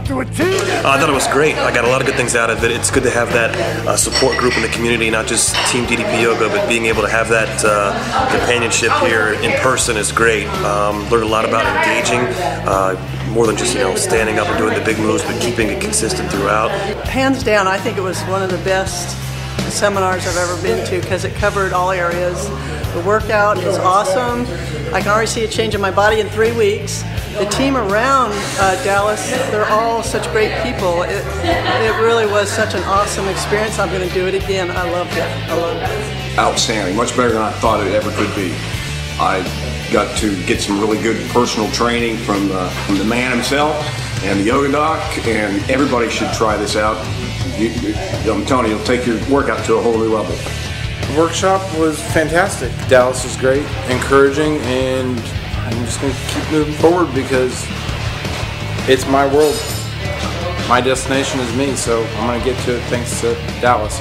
comes out to a T. Uh, I thought it was great. I got a lot of good things out of it. It's good to have that uh, support group in the community, not just Team DDP Yoga, but being able to have that uh, companionship here in person is great. Um, learned a lot about engaging, uh, more than just you know standing up and doing the big moves, but keeping it consistent throughout. Hands down, I think it was one of the best seminars I've ever been to because it covered all areas. The workout is awesome. I can already see a change in my body in three weeks. The team around uh, Dallas, they're all such great people. It, it really was such an awesome experience. I'm going to do it again. I loved it. I loved it. Outstanding. Much better than I thought it ever could be. I got to get some really good personal training from, uh, from the man himself and the yoga doc, and everybody should try this out. You, I'm telling you, it'll take your workout to a whole new level. The workshop was fantastic. Dallas was great, encouraging, and I'm just going to keep moving forward because it's my world. My destination is me, so I'm going to get to it thanks to Dallas.